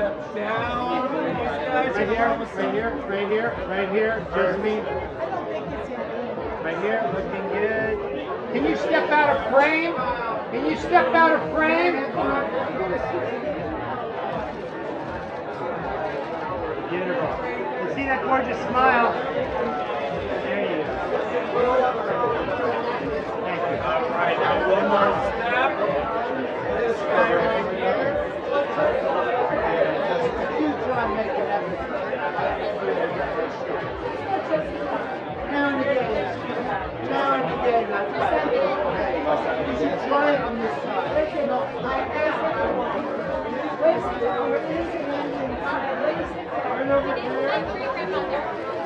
step down. Right here, right here, right here, right here, just. Right here, looking good. Can you step out of frame? Can you step out of frame? That gorgeous smile? There you go. Thank you. All right, now one more step. This guy right here. Now and again. Now and again. You should try it on this side. Over there.